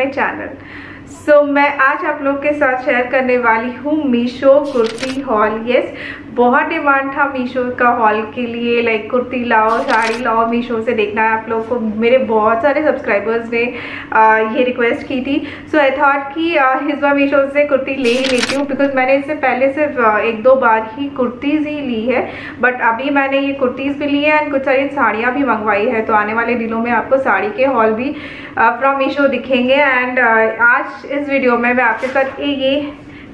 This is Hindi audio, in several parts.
माई चैनल सो मैं आज आप लोग के साथ शेयर करने वाली हूँ मीशो कुर्ती हॉल यस बहुत डिमांड था मीशो का हॉल के लिए लाइक कुर्ती लाओ साड़ी लाओ मीशो से देखना है आप लोग को। मेरे बहुत सारे सब्सक्राइबर्स ने आ, ये रिक्वेस्ट की थी। सो आई थॉट कि इस बार मीशो से कुर्ती ले ही लेती हूँ बिकॉज़ मैंने इससे पहले सिर्फ़ एक दो बार ही कुर्तीज़ ही ली है। बट अभी मैंने ये कुर्तीज़ भी ली है एंड कुछ सारी साड़ियाँ भी मंगवाई है। तो आने वाले दिनों में आपको साड़ी के हॉल भी फ्रॉम मीशो दिखेंगे। एंड आज इस वीडियो में मैं आपके साथ ये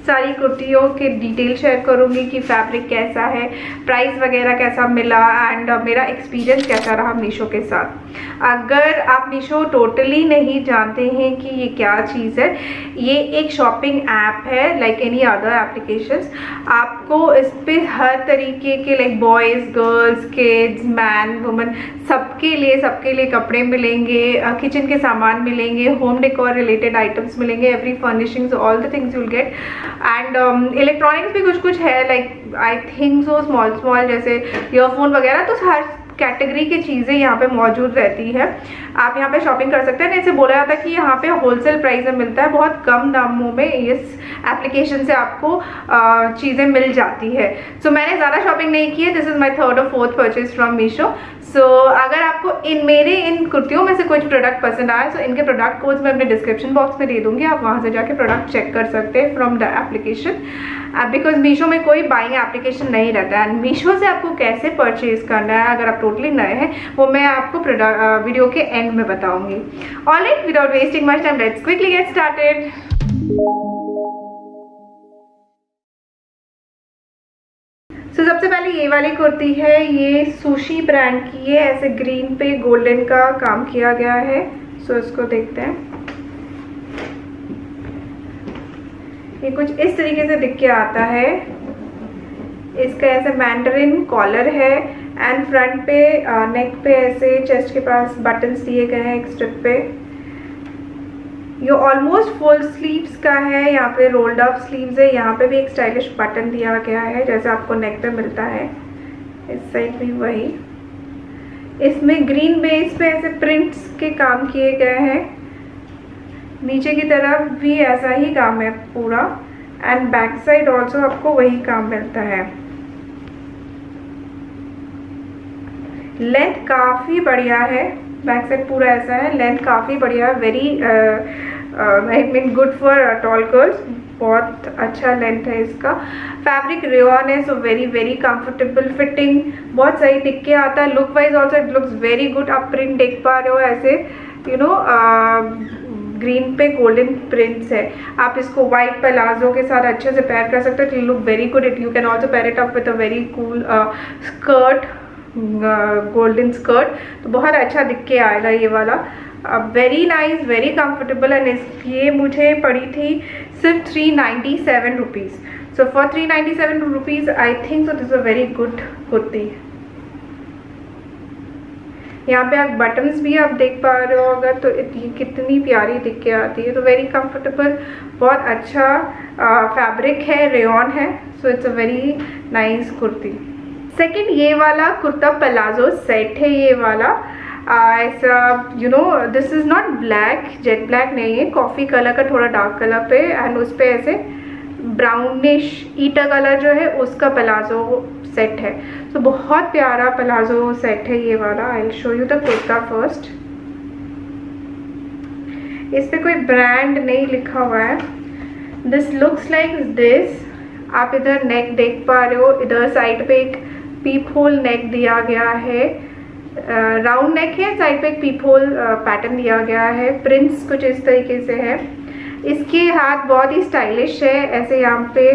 सारी कुर्तियों के डिटेल शेयर करूँगी कि फैब्रिक कैसा है प्राइस वगैरह कैसा मिला एंड uh, मेरा एक्सपीरियंस कैसा रहा मीशो के साथ। अगर आप मीशो टोटली नहीं जानते हैं कि ये क्या चीज़ है ये एक शॉपिंग ऐप है लाइक एनी अदर एप्लीकेशंस आपको इस पर हर तरीके के like boys girls kids man women सबके लिए सबके लिए कपड़े मिलेंगे किचन uh, के सामान मिलेंगे होम डेकोर रिलेटेड आइटम्स मिलेंगे every furnishings all the things you'll get and electronics भी कुछ कुछ है like I think so small small जैसे ईयरफोन वगैरह तो हर कैटेगरी की चीज़ें यहाँ पे मौजूद रहती है। आप यहाँ पे शॉपिंग कर सकते हैं। जैसे बोला जाता है कि यहाँ पे होलसेल प्राइस में मिलता है। बहुत कम दामों में इस एप्लीकेशन से आपको चीज़ें मिल जाती है। सो so, मैंने ज़्यादा शॉपिंग नहीं की है। दिस इज़ माई थर्ड और fourth purchase from Meesho so so, अगर आपको इन मेरे इन कुर्तियों में से कुछ प्रोडक्ट पसंद आए तो इनके प्रोडक्ट कोड्स मैं अपने डिस्क्रिप्शन बॉक्स में दे दूँगी। आप वहाँ से जाके प्रोडक्ट चेक कर सकते हैं from the application because Meesho में कोई बाइंग एप्लीकेशन नहीं रहता है। एंड मीशो से आपको कैसे परचेज करना है? अगर आप टोटली नए हैं वो मैं आपको प्रोडक्ट वीडियो के एंड में बताऊँगी। All it without wasting much time let's quickly get started so so, सबसे पहले ये वाली कुर्ती है ये सुशी ब्रांड की है ऐसे ग्रीन पे गोल्डन का काम किया गया है। सो so, इसको देखते हैं। ये कुछ इस तरीके से दिख के आता है। इसका ऐसे मैंडरिन कॉलर है एंड फ्रंट पे नेक पे ऐसे चेस्ट के पास बटन्स दिए गए हैं एक स्ट्रिप पे। ये ऑलमोस्ट फुल स्लीव्स का है, यहाँ पे रोल्ड अप स्लीव्स है, यहाँ पे भी एक स्टाइलिश बटन दिया गया है, जैसे आपको नेक पे मिलता है, इस साइड भी वही। इसमें ग्रीन बेस पे ऐसे प्रिंट्स के काम किए गए हैं। नीचे की तरफ़ भी ऐसा ही काम है पूरा एंड बैक साइड ऑल्सो आपको वही काम मिलता है। लेंथ काफ़ी बढ़िया है बैक साइड पूरा ऐसा है लेंथ काफ़ी बढ़िया है very I mean good for tall girls बहुत अच्छा लेंथ है इसका. फैब्रिक रेन है so very very comfortable fitting बहुत सही दिख के आता है. Look wise also it looks very good आप प्रिंट देख पा रहे हो ऐसे यू नो ग्रीन पे गोल्डन प्रिंट्स है. आप इसको व्हाइट पलाजो के साथ अच्छे से पैर कर सकते हो. Look very good it you can also pair it up with a very cool skirt golden skirt तो बहुत अच्छा दिख के आएगा ये वाला. Very nice very comfortable and इस ये मुझे पड़ी थी सिर्फ़ three ninety seven rupees so for three ninety seven rupees I think so this a very good kurti. यहाँ पे आप बटन्स भी आप देख पा रहे हो अगर तो कितनी प्यारी दिख के आती है तो वेरी कंफर्टेबल बहुत अच्छा फैब्रिक है रेन है so it's a very nice kurti. Second ये वाला कुर्ता पलाजो सेट है, ये वाला. ऐसा you know this is not black jet black नहीं है कॉफ़ी कलर का थोड़ा डार्क कलर पे एंड उस पर ऐसे ब्राउनिश ईटा कलर जो है, उसका पलाजो सेट है। तो बहुत प्यारा पलाजो सेट है ये वाला I show you the kurta first इस पर कोई ब्रांड नहीं लिखा हुआ है। दिस लुक्स लाइक दिस आप इधर नेक देख पा रहे हो, इधर साइड पे एक पीप होल नेक दिया गया है। राउंड नेक है साइड पे एक पीप होल पैटर्न दिया गया है। प्रिंट्स कुछ इस तरीके से है। इसके हाथ बहुत ही स्टाइलिश है। ऐसे यहाँ पे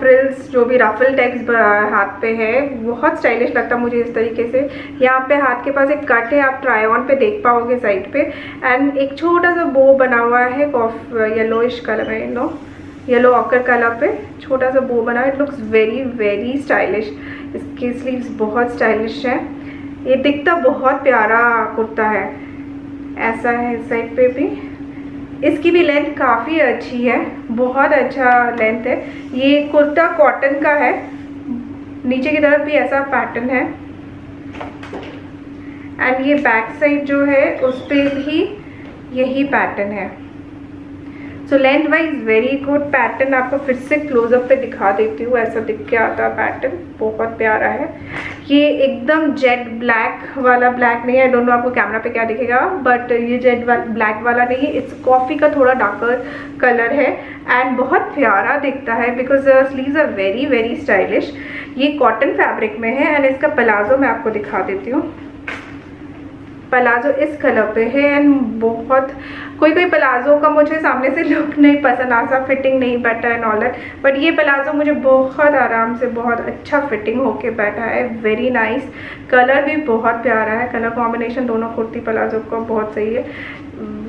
फ्रिल्स जो भी रफल टैक्स हाथ पे है, बहुत स्टाइलिश लगता है मुझे इस तरीके से। यहाँ पे हाथ के पास एक कट है, आप ट्राई ऑन पे देख पाओगे साइड पे। एंड एक छोटा सा बो बना हुआ है कॉफ येलोइश कलर में नो येलो ऑकर कलर पे, छोटा सा बो बना it looks very very stylish इसकी स्लीव्स बहुत स्टाइलिश है। ये दिखता बहुत प्यारा कुर्ता है। ऐसा है इस साइड पे भी। इसकी भी लेंथ काफ़ी अच्छी है। बहुत अच्छा लेंथ है। ये कुर्ता कॉटन का है। नीचे की तरफ़ भी ऐसा पैटर्न है। एंड ये बैक साइड जो है, उस पर भी यही पैटर्न है। So length wise very good pattern आपको फिर से क्लोजअप पे दिखा देती हूँ ऐसा दिख के आता पैटर्न बहुत प्यारा है। ये एकदम जेड ब्लैक वाला ब्लैक नहीं है आई डोंट नो आपको कैमरा पे क्या दिखेगा बट ये जेड वा, ब्लैक वाला नहीं है इट्स कॉफ़ी का थोड़ा डार्कर कलर है एंड बहुत प्यारा दिखता है because sleeve are very very stylish ये कॉटन फैब्रिक में है एंड इसका प्लाजो मैं आपको दिखा देती हूँ। पलाजो इस कलर पे है एंड बहुत कोई कोई पलाजो का मुझे सामने से लुक नहीं पसंद आता फिटिंग नहीं बैठा एंड ऑल बट ये पलाजो मुझे बहुत आराम से, बहुत अच्छा फिटिंग होके बैठा है वेरी नाइस कलर भी बहुत प्यारा है कलर कॉम्बिनेशन दोनों कुर्ती पलाजो का बहुत सही है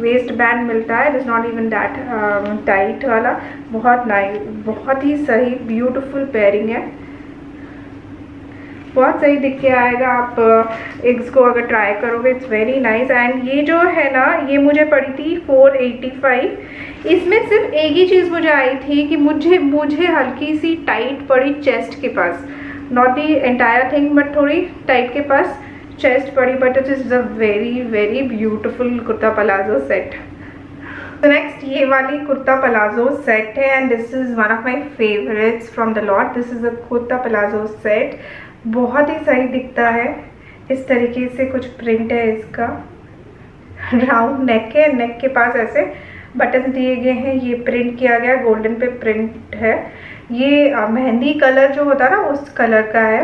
वेस्ट बैंड मिलता है is not even that tight वाला, बहुत नाइस बहुत ही सही ब्यूटिफुल पेयरिंग है। बहुत सही दिख के आएगा, आप एग्स को अगर ट्राई करोगे इट्स वेरी नाइस एंड ये जो है ना, ये मुझे पड़ी थी 485 इसमें सिर्फ़ एक ही चीज़ मुझे आई थी कि मुझे मुझे हल्की सी टाइट पड़ी चेस्ट के पास. Not the entire thing but थोड़ी टाइट के पास चेस्ट पड़ी but it is a very very beautiful kurta palazzo set तो नेक्स्ट ये वाली कुर्ता पलाजो सेट है and this is one of my favourites from the lot this is a kurta palazzo set बहुत ही सही दिखता है। इस तरीके से कुछ प्रिंट है इसका। राउंड नेक है। नेक के पास ऐसे बटन दिए गए हैं। ये प्रिंट किया गया। गोल्डन पे प्रिंट है। ये मेहंदी कलर जो होता है ना, उस कलर का है।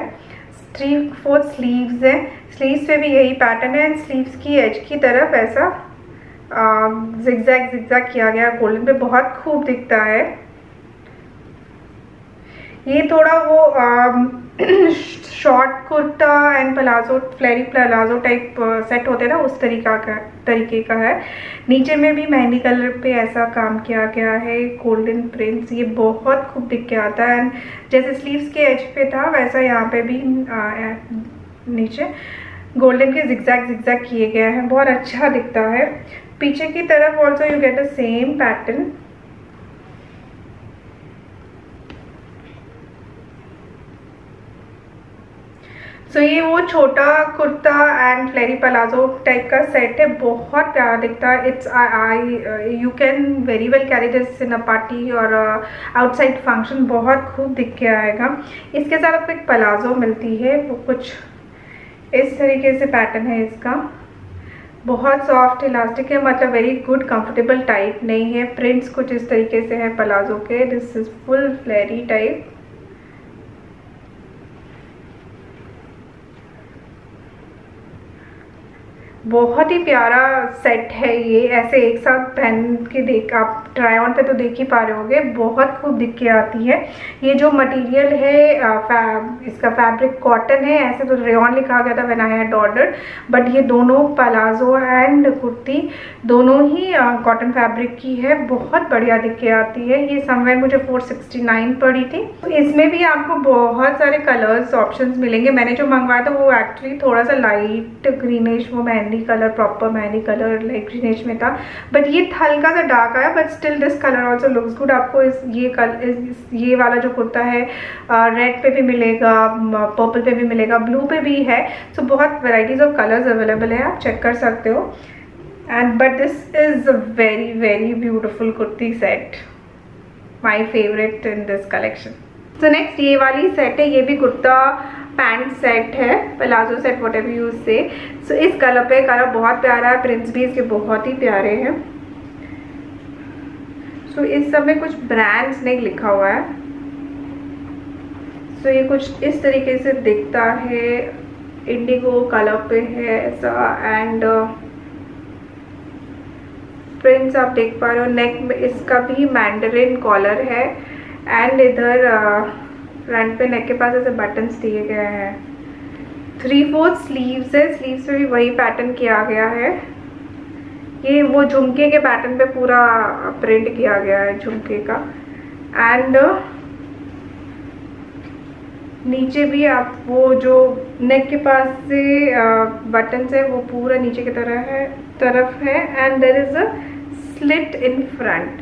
थ्री फोर्थ स्लीव्स है। स्लीव्स पे भी यही पैटर्न है। स्लीव्स की एज की तरफ़ ऐसा जिगजैग जिगजैग किया गया। गोल्डन पे बहुत खूब दिखता है। ये थोड़ा वो short kurta and palazzo flary palazzo type set होते ना उस तरीका का तरीके का है। नीचे में भी मेहंदी कलर पे ऐसा काम किया गया है गोल्डन प्रिंट्स ये बहुत खूब दिख के आता है। एंड जैसे स्लीव्स के एज पे था वैसा यहाँ पे भी आ, नीचे। गोल्डन के जिगजैग जिक्जैक किए गए हैं बहुत अच्छा दिखता है। पीछे की तरफ़ also you get a same pattern so ये वो छोटा kurta and flary palazzo type का सेट है, बहुत प्यारा दिखता है। It's I you can very well carry this in a party और आउटसाइड फ़ंक्शन बहुत खूब दिख के आएगा। इसके साथ आपको एक पलाजो मिलती है, वो कुछ इस तरीके से पैटर्न है इसका। बहुत सॉफ्ट इलास्टिक है मतलब वेरी गुड कंफर्टेबल टाइप नहीं है। प्रिंट्स कुछ इस तरीके से है पलाजो के। This is full flary type बहुत ही प्यारा सेट है ये। ऐसे एक साथ पहन के देख आप ट्राई ऑन पे तो देख ही पा रहे होगे। बहुत खूब दिख के आती है। ये जो मटेरियल है फै, इसका फैब्रिक कॉटन है ऐसे तो रेन लिखा गया था when I had order but ये दोनों पलाजो एंड कुर्ती दोनों ही कॉटन फैब्रिक की है। बहुत बढ़िया दिख के आती है। ये समवेयर मुझे 469 पड़ी थी। तो इसमें भी आपको बहुत सारे कलर्स ऑप्शन मिलेंगे। मैंने जो मंगवाया था वो एक्चुअली थोड़ा सा लाइट ग्रीनिश वो mehndi mehndi colour proper mehndi colour like greenish में था बट ये हल्का सा डार्क आया but still this colour also looks good आपको इस ये कल इस ये वाला जो कुर्ता है रेड पे भी मिलेगा पर्पल पे भी मिलेगा ब्लू पे भी है. सो so, बहुत वेराइटीज़ ऑफ़ कलर्स अवेलेबल है आप चेक कर सकते हो. And but this is a very very beautiful kurti set my favourite in this collection so next ये वाली सेट है ये भी कुर्ता पैंट सेट है palazzo set whatever use से सो इस कलर पे कलर बहुत प्यारा है प्रिंट्स भी इसके बहुत ही प्यारे हैं। सो so, इस सब में कुछ ब्रांड्स नहीं लिखा हुआ है। सो so, ये कुछ इस तरीके से दिखता है। इंडिगो कलर पे है ऐसा एंड प्रिंट्स आप देख पा रहे हो। नेक में इसका भी मैंडरिन कॉलर है एंड इधर uh, फ्रंट पे नेक के पास ऐसे बटन्स दिए गए हैं। थ्री फोर्थ स्लीव्स है स्लीव्स पे भी वही पैटर्न किया गया है। ये वो झुमके के पैटर्न पे पूरा प्रिंट किया गया है, झुमके का। एंड नीचे भी आप वो जो नेक के पास से बटन्स है, वो पूरा नीचे की तरह है, तरफ़ है। And there is a slit in front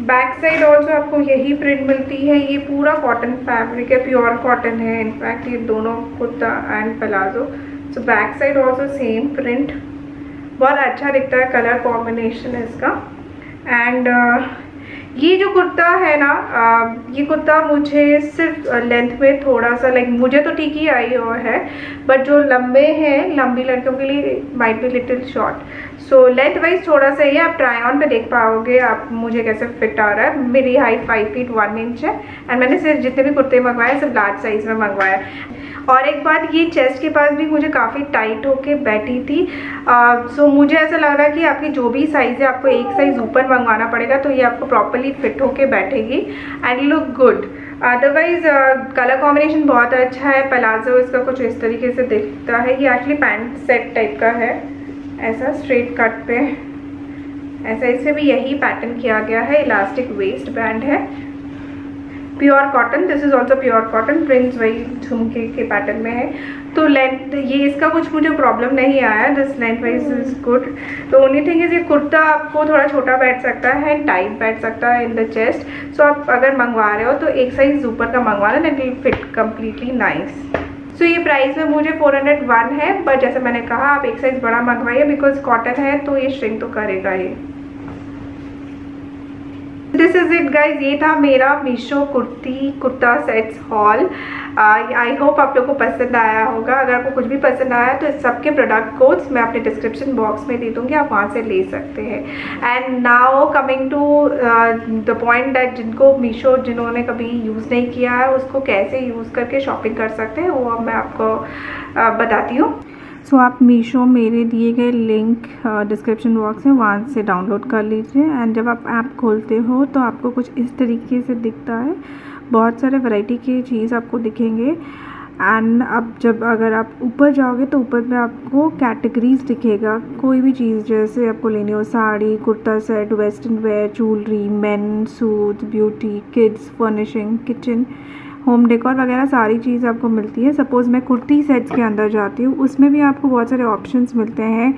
back side also आपको यही प्रिंट मिलती है। ये पूरा कॉटन फैब्रिक है प्योर कॉटन है। इनफैक्ट ये दोनों kurta and palazzo so back side also same print बहुत अच्छा दिखता है कलर कॉम्बिनेशन इसका। एंड uh, ये जो कुर्ता है ना ये कुर्ता मुझे सिर्फ़ लेंथ में थोड़ा सा लाइक मुझे तो ठीक ही आई और है बट जो लंबे हैं, लंबी लड़कियों के लिए might be little short so length wise थोड़ा सा ही आप ट्राई ऑन पे देख पाओगे, आप, मुझे कैसे फिट आ रहा है। मेरी height five feet one inch है एंड मैंने सिर्फ़ जितने भी कुर्ते मंगवाए सब लार्ज साइज़ में मंगवाया और एक बात, ये चेस्ट के पास भी मुझे काफ़ी टाइट होके बैठी थी। सो मुझे ऐसा लग रहा है कि आपकी जो भी साइज़ है, आपको एक साइज़ ऊपर मंगवाना पड़ेगा तो ये आपको प्रॉपरली फिट होके बैठेगी। And look good otherwise colour combination बहुत अच्छा है। पलाजो इसका कुछ इस तरीके से दिखता है। ये एक्चुअली पैंट सेट टाइप का है। ऐसा स्ट्रेट कट पे। ऐसा इससे भी यही पैटर्न किया गया है। इलास्टिक वेस्ट बैंड है। Pure cotton this is also pure cotton prints वही झुमके के पैटर्न में है। तो लेंथ ये इसका कुछ मुझे प्रॉब्लम नहीं आया this length wise is good तो ओनली थिंग इज़ ये कुर्ता आपको थोड़ा छोटा बैठ सकता है एंड टाइट बैठ सकता है इन द चेस्ट सो आप अगर मंगवा रहे हो तो एक साइज़ ऊपर का मंगवा that will fit completely nice so ये प्राइस में मुझे 401 है बट जैसे मैंने कहा आप एक साइज़ बड़ा मंगवाइए बिकॉज़ कॉटन है तो ये श्रिंक तो करेगा ये दिस इज़ इट गाइज़ ये था मेरा Meesho kurti kurta sets haul I hope आप लोग को पसंद आया होगा। अगर आपको कुछ भी पसंद आया तो इस सबके प्रोडक्ट कोड्स मैं अपने डिस्क्रिप्शन बॉक्स में दे दूँगी। आप वहाँ से ले सकते हैं। And now coming to the point that जिनको मीशो जिन्होंने कभी यूज़ नहीं किया है उसको कैसे यूज़ करके शॉपिंग कर सकते हैं वो अब मैं आपको uh, बताती हूँ। सो आप मीशो मेरे दिए गए लिंक डिस्क्रिप्शन बॉक्स में वहाँ से डाउनलोड कर लीजिए। एंड जब आप ऐप खोलते हो तो आपको कुछ इस तरीके से दिखता है। बहुत सारे वैरायटी के चीज़ आपको दिखेंगे। एंड अब जब अगर आप ऊपर जाओगे तो ऊपर में आपको कैटेगरीज दिखेगा। कोई भी चीज़, जैसे आपको लेनी हो, sari, kurta set western wear jewellery men suit beauty kids furnishing kitchen home decor वगैरह सारी चीज़ आपको मिलती है। सपोज़ मैं कुर्ती सेट्स के अंदर जाती हूँ, उसमें भी आपको बहुत सारे ऑप्शंस मिलते हैं।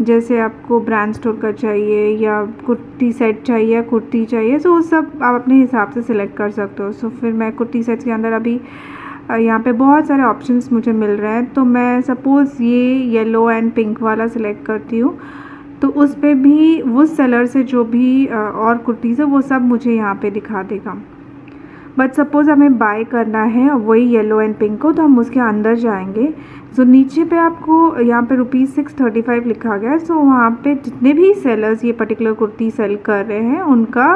जैसे आपको ब्रांड स्टोर का चाहिए या कुर्ती सेट चाहिए कुर्ती चाहिए सो उस सब आप अपने हिसाब से सिलेक्ट कर सकते हो। सो फिर मैं कुर्ती सेट्स के अंदर अभी यहाँ पे बहुत सारे ऑप्शंस मुझे मिल रहे हैं। तो मैं सपोज़ ये येलो एंड पिंक वाला सिलेक्ट करती हूँ तो उस पर भी, उस सेलर से जो भी और कुर्तीज़ है, वो सब मुझे यहाँ पे दिखा देगा। बट सपोज़ हमें बाय करना है वही येलो एंड पिंक को तो हम उसके अंदर जाएँगे। सो so, नीचे पे आपको यहाँ पे रुपीज़ सिक्स थर्टी फाइव लिखा गया है। सो वहाँ पे जितने भी सेलर्स ये पर्टिकुलर कुर्ती सेल कर रहे हैं उनका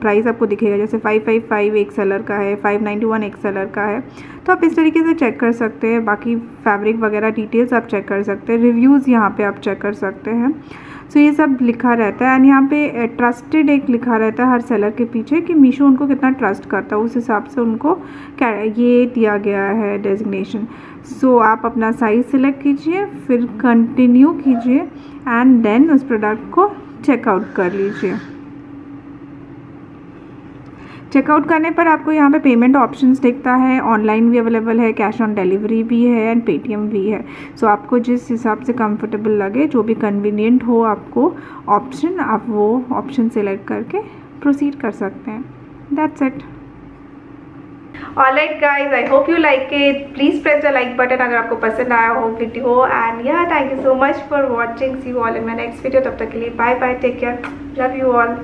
प्राइस आपको दिखेगा। जैसे फाइव फाइव फाइव एक सेलर का है फाइव नाइन्टी वन एक सेलर का है। तो आप इस तरीके से चेक कर सकते हैं। बाकी फैब्रिक वगैरह डिटेल्स आप चेक कर सकते हैं। रिव्यूज़ यहाँ पर आप चेक कर सकते हैं। सो so, ये सब लिखा रहता है। एंड यहाँ पे ट्रस्टेड एक लिखा रहता है हर सेलर के पीछे कि मीशो उनको कितना ट्रस्ट करता है। उस हिसाब से उनको ये दिया गया है डेजिग्नेशन सो so, आप अपना साइज़ सिलेक्ट कीजिए फिर कंटिन्यू कीजिए एंड देन उस प्रोडक्ट को चेकआउट कर लीजिए। चेकआउट करने पर आपको यहाँ पे पेमेंट ऑप्शंस दिखता है ऑनलाइन भी अवेलेबल है कैश ऑन डिलीवरी भी है एंड पेटीएम भी है। सो so, आपको जिस हिसाब से कंफर्टेबल लगे जो भी कन्वीनियंट हो आपको ऑप्शन आप वो ऑप्शन सेलेक्ट करके प्रोसीड कर सकते हैं। That's it alright guys I hope you like it please press the like button अगर आपको पसंद आया हो वीडियो एंड या thank you so much for watching see all in my next video तब तक के लिए bye bye take care love you all